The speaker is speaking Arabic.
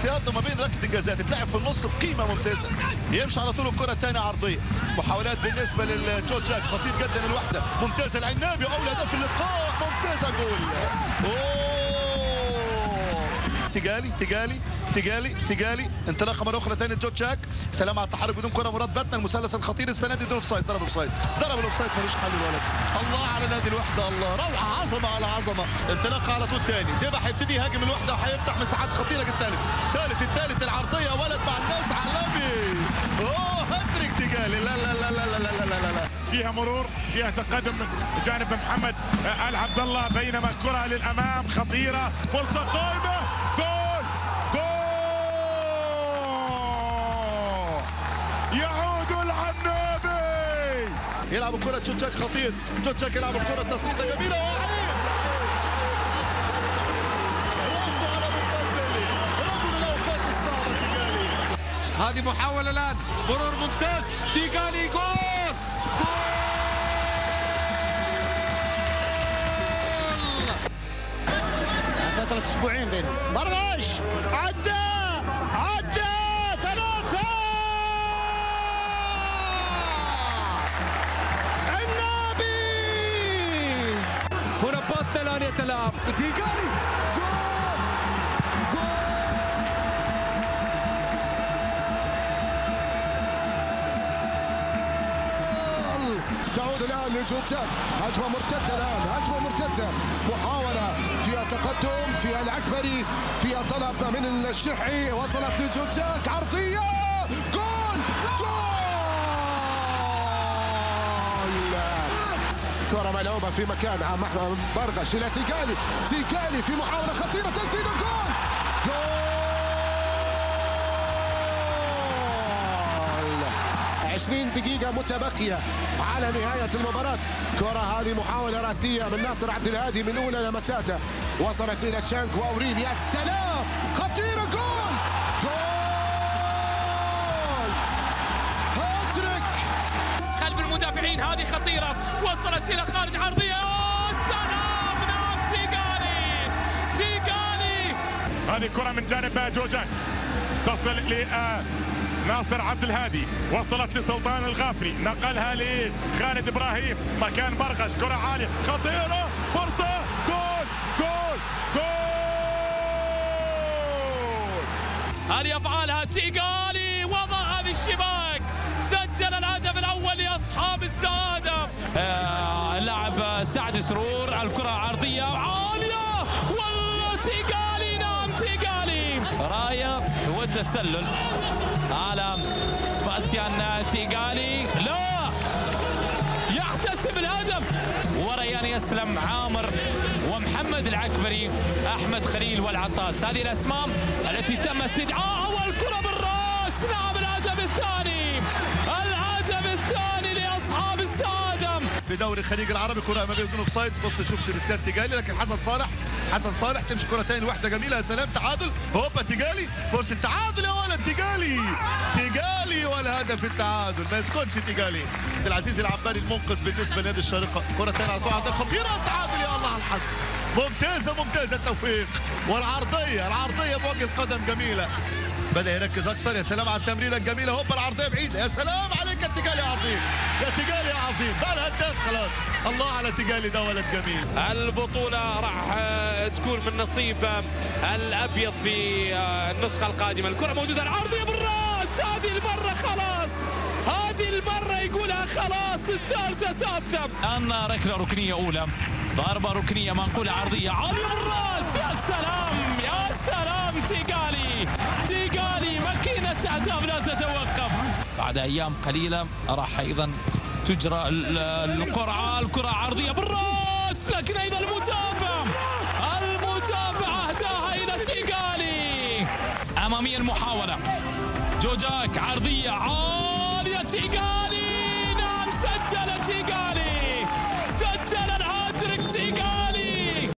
6 يارد ما بين ركلة الجزاء تتلعب في النص بقيمة ممتازة. يمشي على طول الكرة الثانية عرضية. محاولات بالنسبة لجوجاك خطير جدا الوحده ممتازة العنابي أولى هدف اللقاء ممتازة جول. أوه! تجالي تجالي تجالي تجالي انطلاقة مرة أخرى ثاني لجوجاك. سلام على التحرك بدون كرة. مراد باتنا المثلث الخطير السنة دي. offside ضرب offside ضرب ال offside. ملوش حل الولد. الله على نادي الوحدة الله. روعة عظمة على عظمة. انطلاقة على طول ثاني دبا هيبتدي يهاجم الوحدة وهيفتح مساحات خطيرة جدا. الثالث الثالث الثالث. العرضية ولد مع الناس علامي أوه هاتريك تجالي لا لا لا لا لا لا لا, لا. فيها مرور فيها تقدم جانب محمد آه، العبد الله. بينما كرة للأمام خطيرة. فرصة قائمة. يعود العنابي. يلعب الكرة تشوتشاك خطير. تشوتشاك يلعب الكرة تسليطة جميلة. وعلي رأسه على مقدمه رجل الأوقات الصعبة تيجالي هذه محاولة الآن. مرور ممتاز. تيجالي جول! جول! فترة أسبوعين بينهم. مرماش عدل باتنا الآن يتلاعب تيجاني جول! تعود الآن هجمة مرتدة الآن. هجمة مرتدة. محاولة فيها تقدم فيها العكبري فيها طلب من الشحي. وصلت لجوجاك عرضية! كرة ملعوبة في مكانها محمد برغش إلى تيكالي تيكالي في محاولة خطيرة تسديد الجول! جول! 20 دقيقة متبقية على نهاية المباراة. كرة هذه محاولة رأسية من ناصر عبد الهادي من أولى لمساته. وصلت إلى الشانك وأوريم يا سلام! وصلت إلى خارج عرضية. سلام نعم تيغالي تيغالي هذه كرة من جانب جوجان. تصل لناصر آه، عبد الهادي. وصلت لسلطان الغافري. نقلها لخالد إبراهيم. مكان برغش كرة عالية. خطيرة فرصة. جول جول جول. هذه أفعالها تيغالي وضعها في الشباك. سجل الهدف الأول لأصحاب السعادة آه اللاعب سعد سرور الكرة عرضية. عالية! والتيغالي نعم تيغالي. راية والتسلل على سباسيان تيغالي. لا! يحتسب الهدف. وريان يسلم عامر ومحمد العكبري أحمد خليل والعطاس. هذه الأسماء التي تم استدعائها والكرة بالرأس. نعم الهدف الثاني. الثاني لأصحاب السعاده في دوري الخليج العربي كرة أمامية بدون offside بص شوف سيبستيان تيجالي. لكن حسن صالح حسن صالح تمشي كرة ثاني واحدة جميلة. يا سلام تعادل. هوبا تيجالي. فرصة تعادل يا ولد تيجالي. تيجالي ولا هدف التعادل. ما يسكتش تيجالي. عبد العزيز العباري المنقذ بالنسبة لنادي الشارقه كرة ثانية على طول خطيره التعادل يا الله على الحظ. ممتازة ممتازة التوفيق. والعرضية العرضية بوجه القدم جميلة. بدأ يركز أكثر. يا سلام على التمريرة الجميلة. هوبا العرضية بعيد. يا سلام عليك. التجال يا عظيم. يا تجالي يا عظيم. بقى الهداف خلاص. الله على تجالي ده ولد جميل. البطولة راح آه، تكون من نصيب آه، الأبيض في آه، النسخة القادمة. الكرة موجودة. العرضية بالراس. هذه المرة خلاص. هذه المرة يقولها خلاص. الثالثة ثابته ان ركلة ركنية أولى ضربة ركنية منقولة عرضية. عرضية بالراس. يا سلام. يا سلام. تيجالي أهداف لا تتوقف. بعد أيام قليلة راح أيضا تجرى ال- القرعة الكرة عرضية بالراس لكن أيضا المدافع المدافع أهداها إلى تيغالي. أمامية المحاولة. جوجاك عرضية عالية تيغالي. نعم سجل تيغالي.